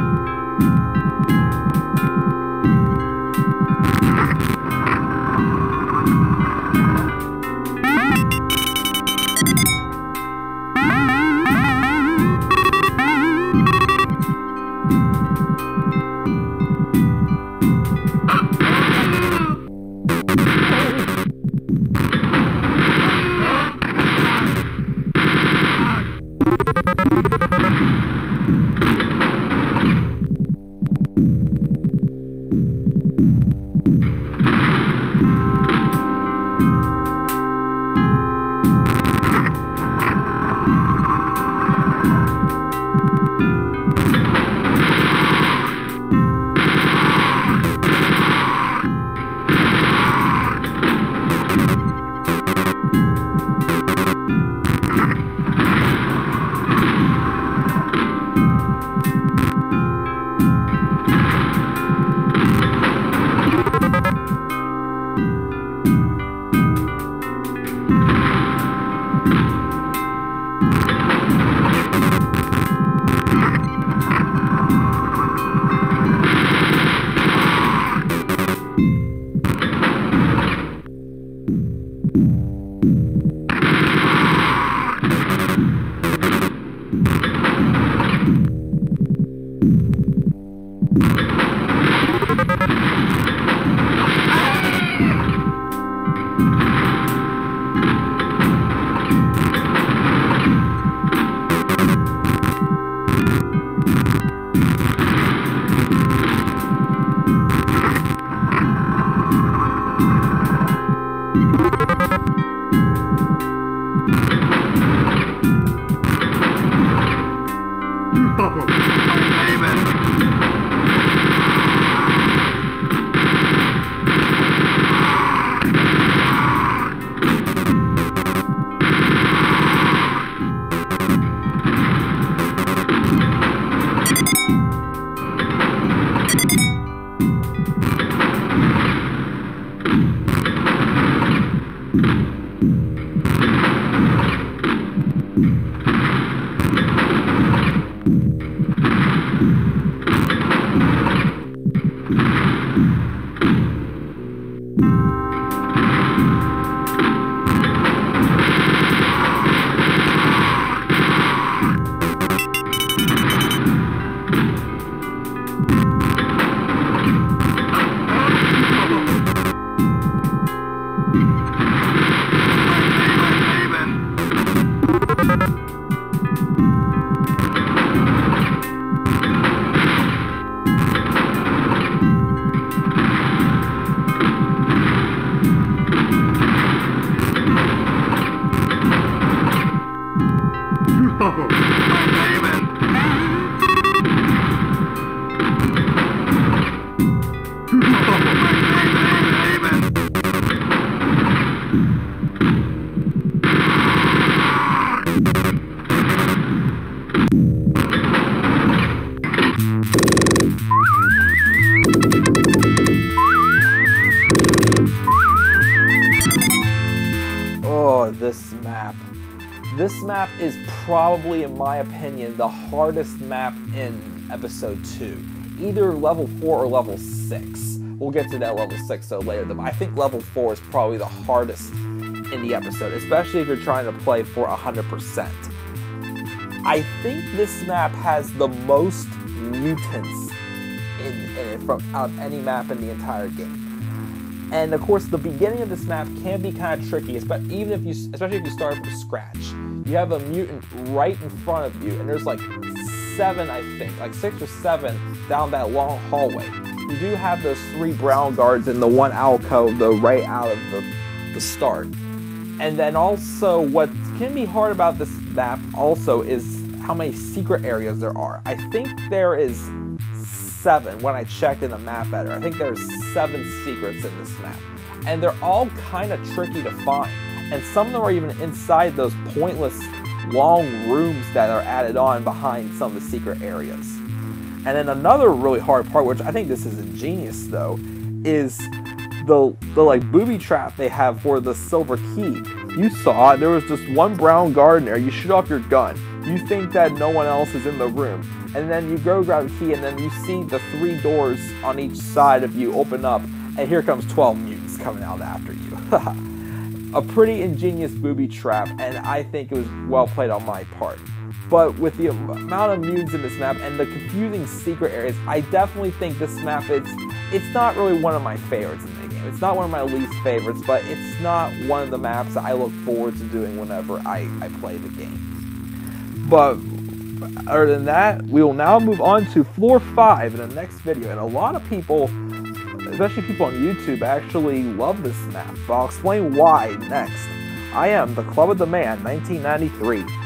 you Mm-hmm. This map This map is probably, in my opinion, the hardest map in episode 2. Either level 4 or level 6. We'll get to that level 6 though later, but I think level 4 is probably the hardest in the episode, especially if you're trying to play for 100%. I think this map has the most mutants in, in it from out any map in the entire game. And of course, the beginning of this map can be kind of tricky, especially even if you, especially if you start from scratch. You have a mutant right in front of you, and there's like seven, I think, like six or seven down that long hallway. You do have those three brown guards in the one alcove, though, right out of the, the start. And then also, what can be hard about this map also is how many secret areas there are. I think there is seven when I checked in the map editor. I think there's seven secrets in this map. And they're all kind of tricky to find. And some of them are even inside those pointless long rooms that are added on behind some of the secret areas. And then another really hard part, which I think this is ingenious though, is the the like booby trap they have for the silver key. You saw there was just one brown guard there. You shoot off your gun. You think that no one else is in the room and then you go grab the key, and then you see the three doors on each side of you open up, and here comes 12 mutants coming out after you. a pretty ingenious booby trap, and I think it was well played on my part. But with the amount of mutants in this map and the confusing secret areas, I definitely think this map it's it's not really one of my favorites in the game. It's not one of my least favorites, but it's not one of the maps I look forward to doing whenever I, I play the game. But other than that, we will now move on to floor five in the next video. And a lot of people, especially people on YouTube, actually love this map. But I'll explain why next. I am the Club of the Man 1993.